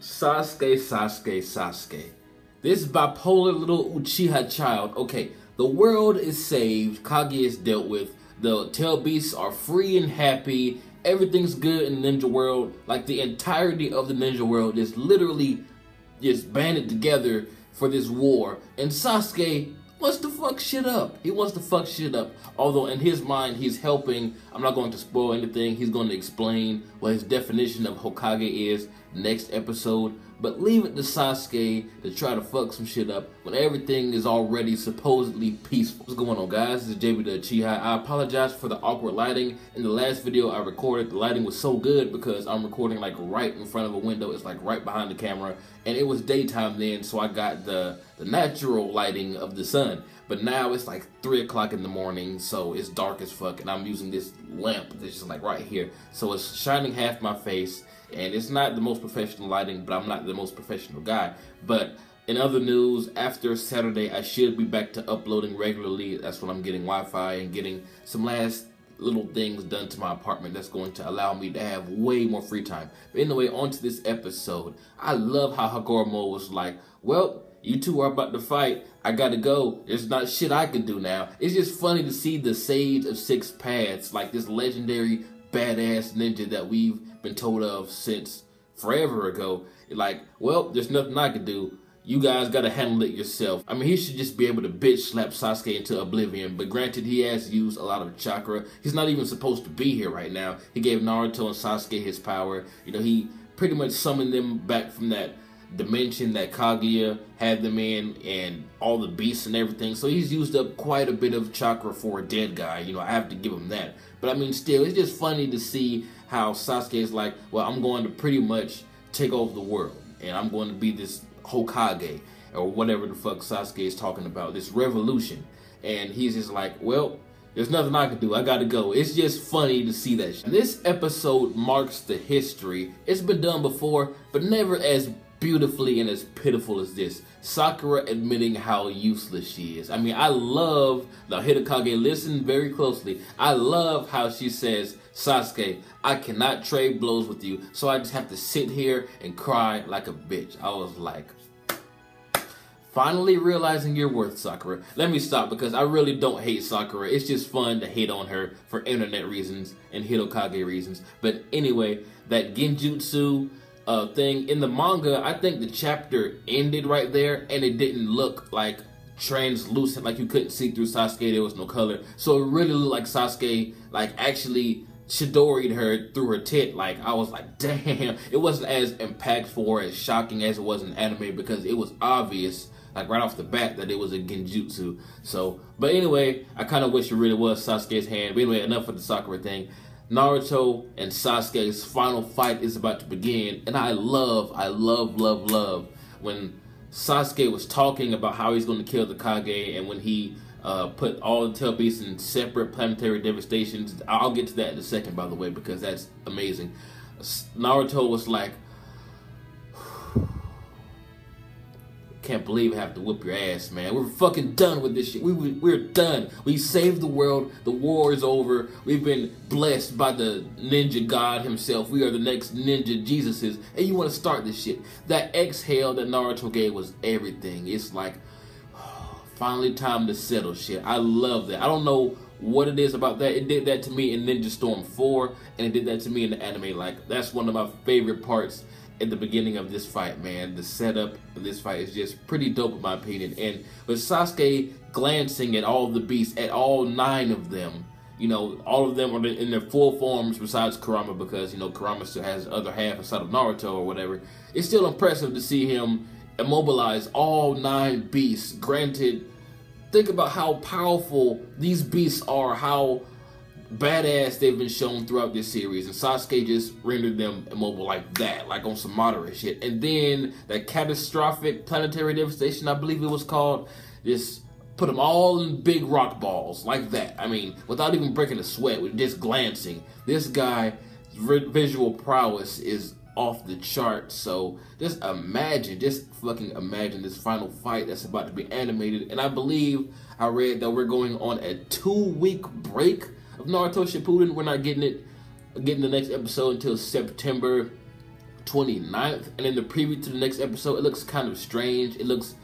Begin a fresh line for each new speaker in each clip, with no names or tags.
Sasuke, Sasuke, Sasuke. This bipolar little Uchiha child. Okay, the world is saved. Kage is dealt with. The tail beasts are free and happy. Everything's good in ninja world. Like the entirety of the ninja world is literally just banded together for this war. And Sasuke wants to fuck shit up. He wants to fuck shit up. Although in his mind, he's helping. I'm not going to spoil anything. He's going to explain what his definition of Hokage is next episode. But leave it to Sasuke to try to fuck some shit up when everything is already supposedly peaceful. What's going on guys? This is JB the Uchiha. I apologize for the awkward lighting. In the last video I recorded, the lighting was so good because I'm recording like right in front of a window. It's like right behind the camera. And it was daytime then, so I got the, the natural lighting of the sun. But now it's like 3 o'clock in the morning, so it's dark as fuck. And I'm using this lamp that's just like right here. So it's shining half my face and it's not the most professional lighting, but I'm not the most professional guy. But in other news, after Saturday, I should be back to uploading regularly. That's when I'm getting Wi-Fi and getting some last little things done to my apartment that's going to allow me to have way more free time. But anyway, on to this episode. I love how Hagoromo was like, well, you two are about to fight. I gotta go. There's not shit I can do now. It's just funny to see the Sage of Six Paths, like this legendary badass ninja that we've been told of since forever ago. Like, well, there's nothing I can do. You guys gotta handle it yourself. I mean, he should just be able to bitch slap Sasuke into oblivion. But granted, he has used a lot of chakra. He's not even supposed to be here right now. He gave Naruto and Sasuke his power. You know, he pretty much summoned them back from that dimension that Kaguya had them in and all the beasts and everything. So he's used up quite a bit of chakra for a dead guy. You know, I have to give him that. But I mean, still, it's just funny to see how Sasuke is like, well, I'm going to pretty much take over the world, and I'm going to be this Hokage or whatever the fuck Sasuke is talking about, this revolution. And he's just like, well, there's nothing I can do. I gotta go. It's just funny to see that. This episode marks the history. It's been done before, but never as beautifully and as pitiful as this. Sakura admitting how useless she is. I mean, I love, the Hitokage, listen very closely. I love how she says, Sasuke, I cannot trade blows with you, so I just have to sit here and cry like a bitch. I was like, finally realizing you're worth, Sakura. Let me stop because I really don't hate Sakura. It's just fun to hate on her for internet reasons and Hitokage reasons. But anyway, that Genjutsu uh, thing in the manga, I think the chapter ended right there, and it didn't look like translucent, like you couldn't see through Sasuke. There was no color, so it really looked like Sasuke, like actually Chidori'd her through her tit. Like I was like, damn. It wasn't as impactful or as shocking as it was in anime because it was obvious, like right off the bat, that it was a genjutsu. So, but anyway, I kind of wish it really was Sasuke's hand. But anyway, enough of the Sakura thing. Naruto and Sasuke's final fight is about to begin, and I love, I love, love, love when Sasuke was talking about how he's going to kill the Kage, and when he uh, put all the tail beasts in separate planetary devastations. I'll get to that in a second, by the way, because that's amazing. Naruto was like, Can't believe I have to whip your ass, man. We're fucking done with this shit. We, we, we're done. We saved the world. The war is over. We've been blessed by the ninja god himself. We are the next ninja Jesuses. And you want to start this shit. That exhale that Naruto gave was everything. It's like, finally time to settle shit. I love that. I don't know what it is about that. It did that to me in Ninja Storm 4, and it did that to me in the anime. Like, that's one of my favorite parts at the beginning of this fight, man. The setup of this fight is just pretty dope in my opinion. And with Sasuke glancing at all the beasts, at all nine of them, you know, all of them are in their full forms besides Kurama because, you know, Kurama still has the other half inside of Naruto or whatever. It's still impressive to see him immobilize all nine beasts. Granted, think about how powerful these beasts are, how badass they've been shown throughout this series, and Sasuke just rendered them immobile like that, like on some Madara shit. And then that catastrophic planetary devastation, I believe it was called, just put them all in big rock balls like that. I mean, without even breaking a sweat, with just glancing. This guy visual prowess is off the chart. So just imagine, just fucking imagine this final fight that's about to be animated. And I believe I read that we're going on a two week break of Naruto Shippuden. We're not getting it, getting the next episode until September 29th. And in the preview to the next episode, it looks kind of strange. It looks,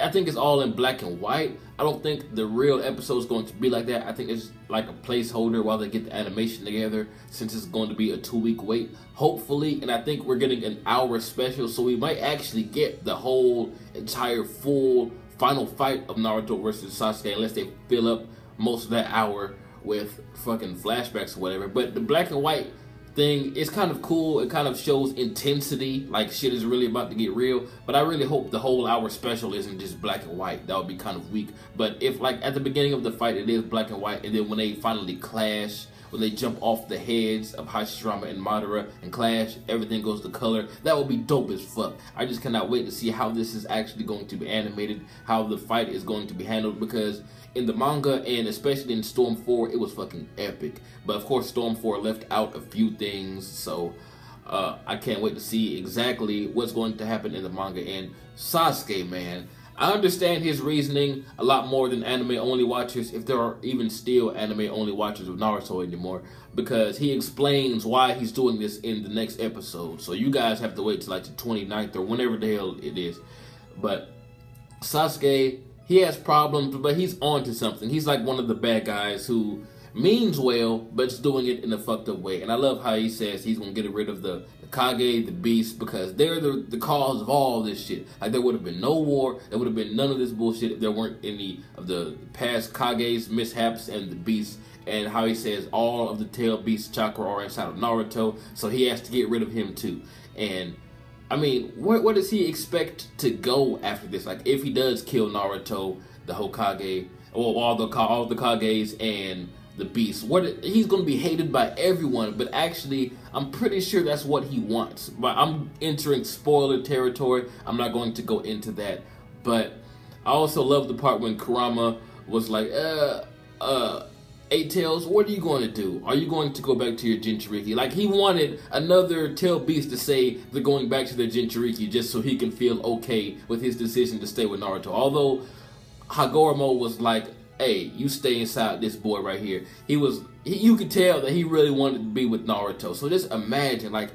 I think it's all in black and white. I don't think the real episode is going to be like that. I think it's like a placeholder while they get the animation together since it's going to be a two week wait, hopefully. And I think we're getting an hour special, so we might actually get the whole entire full final fight of Naruto versus Sasuke unless they fill up most of that hour with fucking flashbacks or whatever. But the black and white thing it's kind of cool. It kind of shows intensity, like shit is really about to get real. But I really hope the whole hour special isn't just black and white. That would be kind of weak. But if like at the beginning of the fight it is black and white, and then when they finally clash, when they jump off the heads of Hashirama and Madara and clash, everything goes to color. That would be dope as fuck. I just cannot wait to see how this is actually going to be animated, how the fight is going to be handled because in the manga and especially in Storm 4, it was fucking epic. But of course, Storm 4 left out a few things, so uh, I can't wait to see exactly what's going to happen in the manga. And Sasuke, man, I understand his reasoning a lot more than anime only watchers, if there are even still anime only watchers of Naruto anymore, because he explains why he's doing this in the next episode. So you guys have to wait till like the 29th or whenever the hell it is. But Sasuke he has problems, but he's on to something. He's like one of the bad guys who means well, but but's doing it in a fucked up way. And I love how he says he's gonna get rid of the Kage, the Beast, because they're the, the cause of all this shit. Like there would have been no war, there would have been none of this bullshit if there weren't any of the past Kage's mishaps and the Beast. And how he says all of the tail beast chakra are inside of Naruto, so he has to get rid of him too. And I mean, what where does he expect to go after this? Like, if he does kill Naruto, the Hokage, or all the all the Kages and the Beast, what he's going to be hated by everyone. But actually, I'm pretty sure that's what he wants. But I'm entering spoiler territory. I'm not going to go into that. But I also love the part when Kurama was like, uh, uh, Eight Tails, what are you going to do? Are you going to go back to your Jinchuriki? Like, he wanted another Tail Beast to say they're going back to their Jinchuriki just so he can feel okay with his decision to stay with Naruto. Although, Hagoromo was like, hey, you stay inside this boy right here. He was, he, you could tell that he really wanted to be with Naruto. So just imagine, like,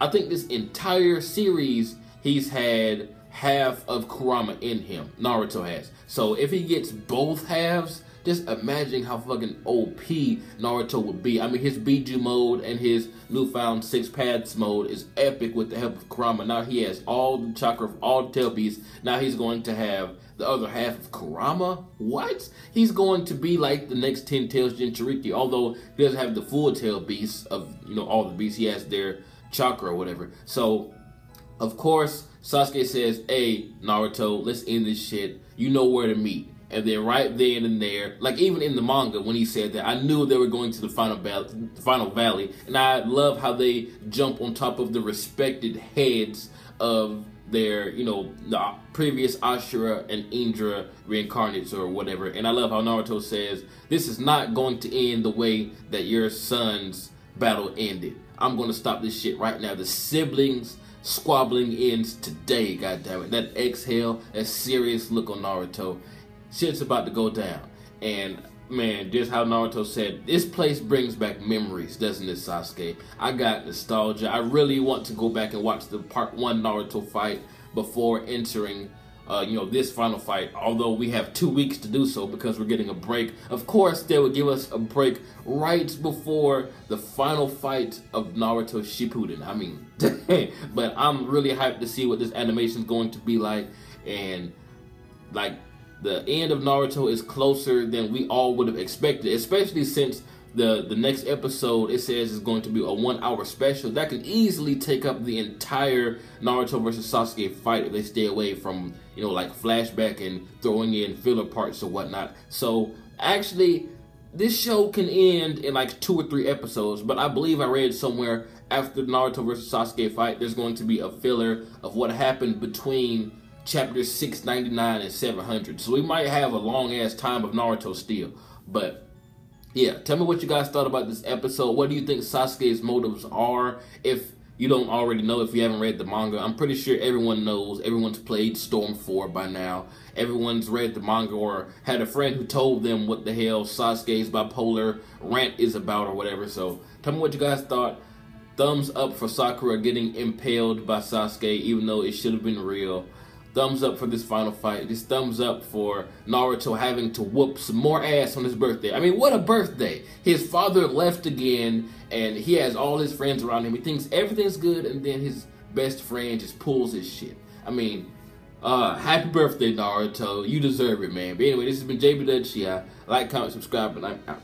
I think this entire series, he's had half of Kurama in him. Naruto has. So if he gets both halves, just imagine how fucking OP Naruto would be. I mean, his Biju mode and his newfound six paths mode is epic with the help of Kurama. Now he has all the chakra of all the tail beasts. Now he's going to have the other half of Kurama. What? He's going to be like the next 10 tails Jinchuriki, although he doesn't have the full tail beasts of, you know, all the beasts. He has their chakra or whatever. So, of course, Sasuke says, hey, Naruto, let's end this shit. You know where to meet. And then right then and there, like even in the manga when he said that, I knew they were going to the final valley, final valley, and I love how they jump on top of the respected heads of their, you know, the previous Ashura and Indra reincarnates or whatever. And I love how Naruto says, "This is not going to end the way that your son's battle ended. I'm going to stop this shit right now. The siblings." Squabbling ends today, goddammit. That exhale, that serious look on Naruto shit's about to go down. And man, just how Naruto said, this place brings back memories, doesn't it, Sasuke? I got nostalgia. I really want to go back and watch the part one Naruto fight before entering, uh, you know, this final fight. Although we have two weeks to do so because we're getting a break. Of course, they would give us a break right before the final fight of Naruto Shippuden. I mean, but I'm really hyped to see what this animation is going to be like, and like the end of Naruto is closer than we all would have expected, especially since the the next episode it says is going to be a one hour special that can easily take up the entire Naruto versus Sasuke fight if they stay away from you know like flashback and throwing in filler parts or whatnot. So actually, this show can end in like two or three episodes, but I believe I read somewhere after the Naruto versus Sasuke fight, there's going to be a filler of what happened between chapters 699 and 700. So we might have a long ass time of Naruto still. But yeah, tell me what you guys thought about this episode. What do you think Sasuke's motives are? If you don't already know, if you haven't read the manga, I'm pretty sure everyone knows. Everyone's played Storm 4 by now. Everyone's read the manga or had a friend who told them what the hell Sasuke's bipolar rant is about or whatever. So tell me what you guys thought Thumbs up for Sakura getting impaled by Sasuke, even though it should have been real. Thumbs up for this final fight. Just thumbs up for Naruto having to whoop some more ass on his birthday. I mean, what a birthday! His father left again, and he has all his friends around him. He thinks everything's good, and then his best friend just pulls his shit. I mean, uh, happy birthday, Naruto. You deserve it, man. But anyway, this has been JB. Like, comment, subscribe, and I'm out.